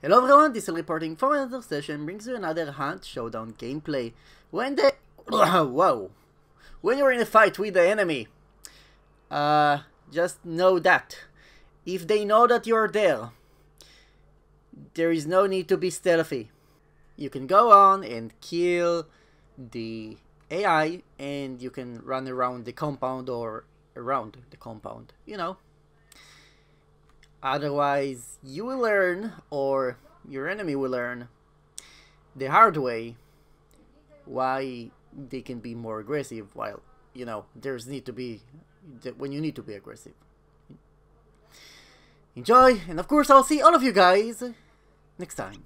Hello everyone, this is reporting from another session brings you another Hunt Showdown gameplay. When the whoa, when you're in a fight with the enemy, uh, just know that if they know that you're there, there is no need to be stealthy. You can go on and kill the AI, and you can run around the compound or around the compound. You know. Otherwise, you will learn, or your enemy will learn, the hard way why they can be more aggressive while, you know, there's need to be, when you need to be aggressive. Enjoy, and of course I'll see all of you guys next time.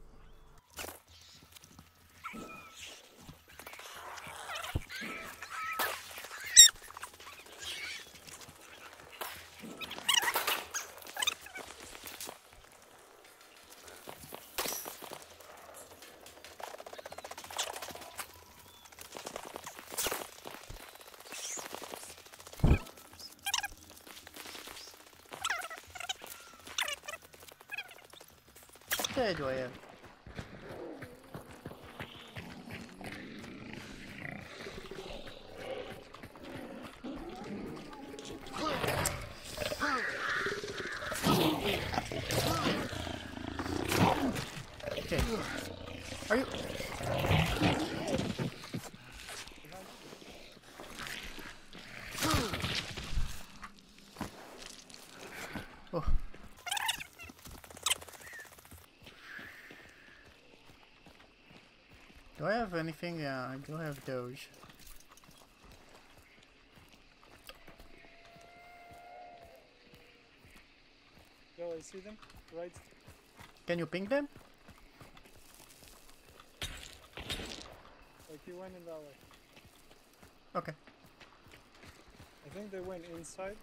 Have? Okay. Are you? Do I have anything? Yeah, I do have Doge. Yo, I see them. Right. Can you ping them? Like he went in that way. Okay. I think they went inside.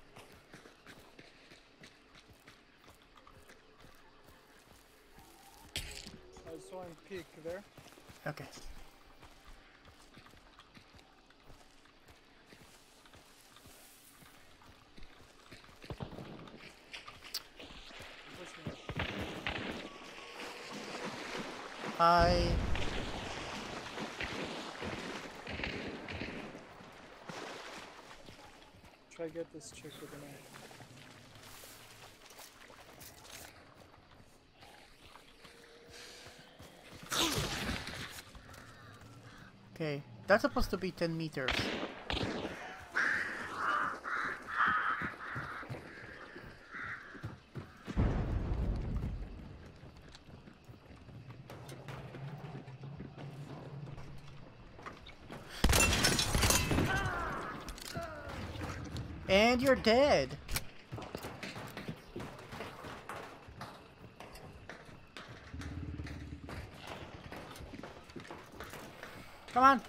I saw him peek there. Okay. It. Try get this chick with the knife. Okay. That's supposed to be 10 meters. And you're dead. Come on.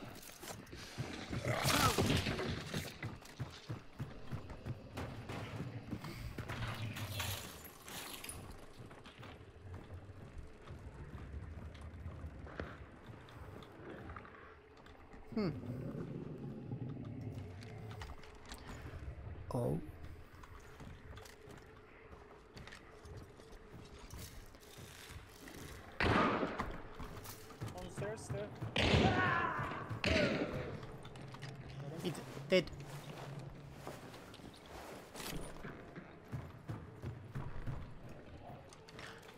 Hmm. Oh. On the.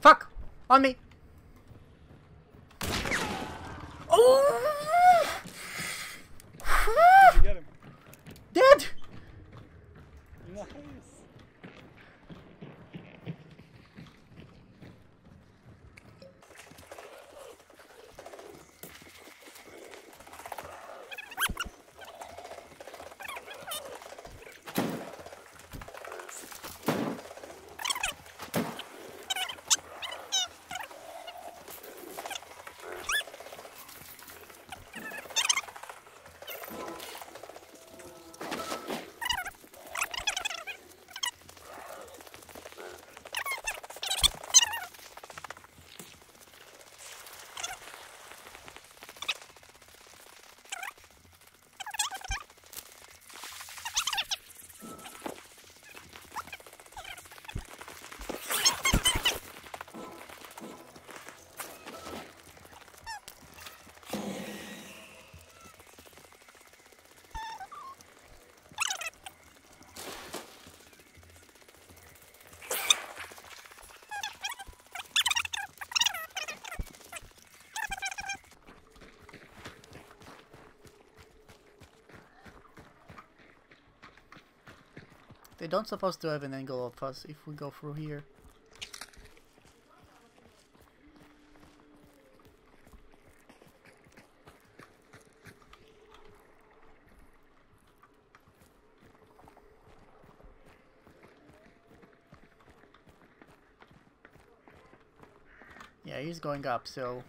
Fuck! On me! They don't supposed to have an angle of us if we go through here. Yeah, he's going up, so...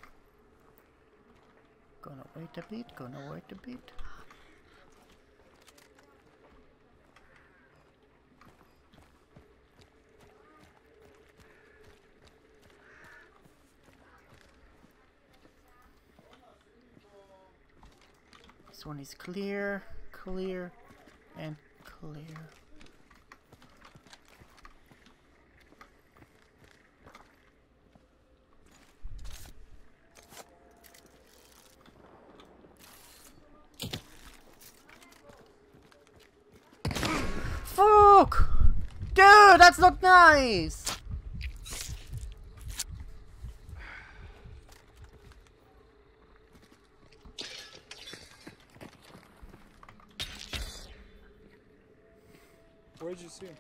Gonna wait a bit, gonna wait a bit. One is clear, clear, and clear. Fuck! Dude, that's not nice! Where'd you see him?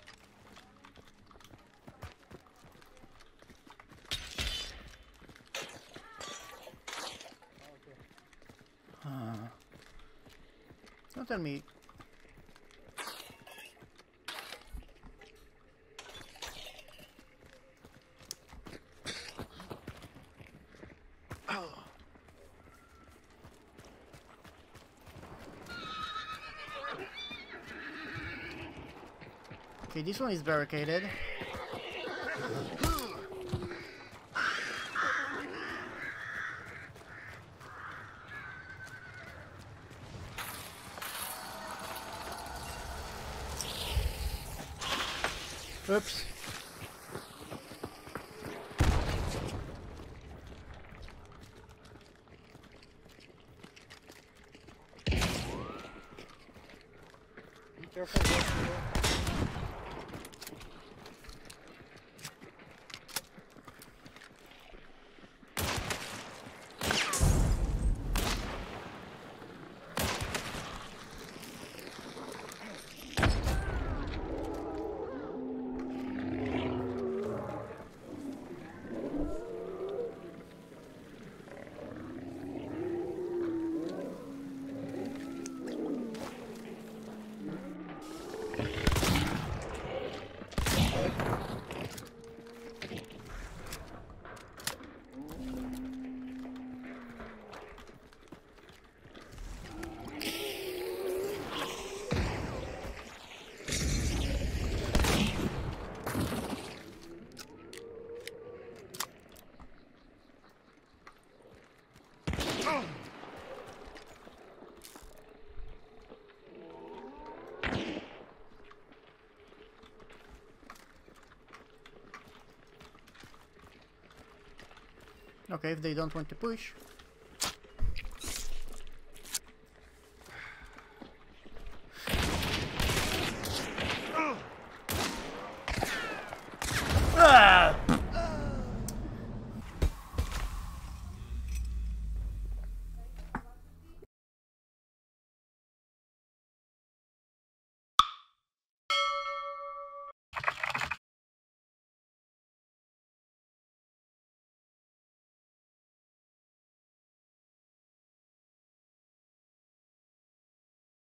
Oh, okay. Uh, don't tell me. Okay, this one is barricaded. Oops. Be careful. Okay, if they don't want to push.